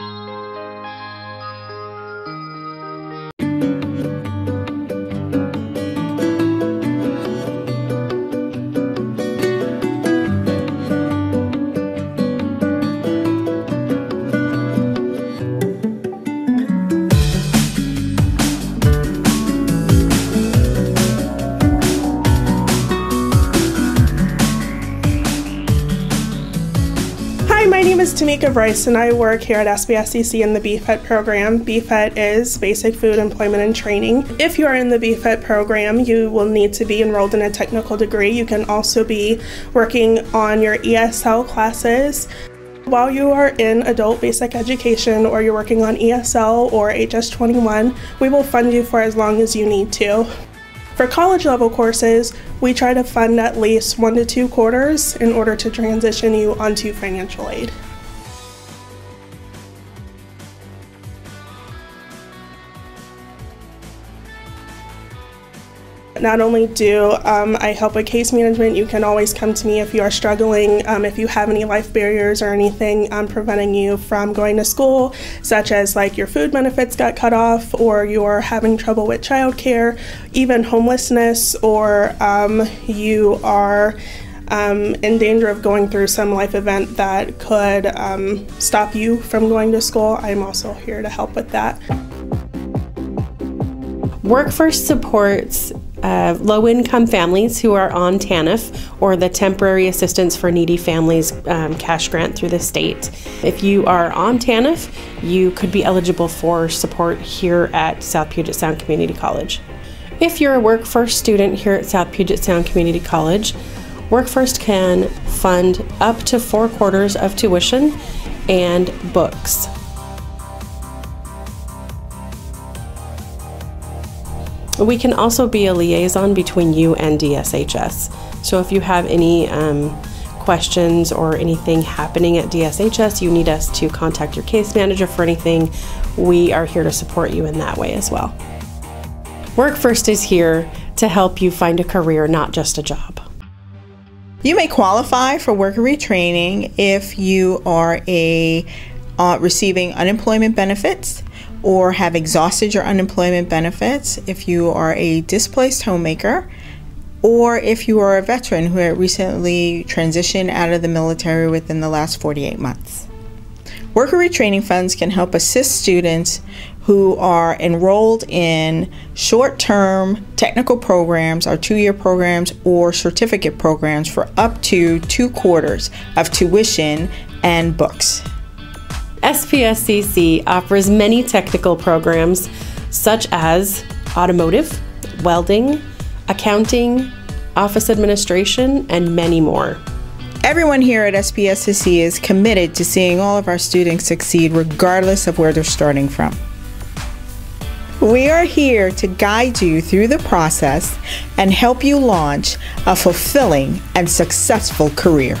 Hi, my name is Tamika Bryce, and I work here at SPSCC in the BFET program. BFET is Basic Food Employment and Training. If you are in the BFET program, you will need to be enrolled in a technical degree. You can also be working on your ESL classes. While you are in adult basic education or you're working on ESL or HS21, we will fund you for as long as you need to. For college level courses, we try to fund at least one to two quarters in order to transition you onto financial aid. Not only do um, I help with case management, you can always come to me if you are struggling, um, if you have any life barriers or anything um, preventing you from going to school, such as like your food benefits got cut off, or you're having trouble with childcare, even homelessness, or um, you are. Um, in danger of going through some life event that could um, stop you from going to school, I'm also here to help with that. Workforce supports uh, low income families who are on TANF or the Temporary Assistance for Needy Families um, cash grant through the state. If you are on TANF, you could be eligible for support here at South Puget Sound Community College. If you're a Workforce student here at South Puget Sound Community College, Workforce can fund up to four quarters of tuition and books. We can also be a liaison between you and DSHS. So if you have any um, questions or anything happening at DSHS, you need us to contact your case manager for anything, we are here to support you in that way as well. Work First is here to help you find a career, not just a job. You may qualify for worker retraining if you are a uh, receiving unemployment benefits or have exhausted your unemployment benefits, if you are a displaced homemaker, or if you are a veteran who had recently transitioned out of the military within the last 48 months. Worker retraining funds can help assist students who are enrolled in short term technical programs or two year programs or certificate programs for up to two quarters of tuition and books. SPSCC offers many technical programs such as automotive, welding, accounting, office administration, and many more. Everyone here at SPSCC is committed to seeing all of our students succeed regardless of where they're starting from. We are here to guide you through the process and help you launch a fulfilling and successful career.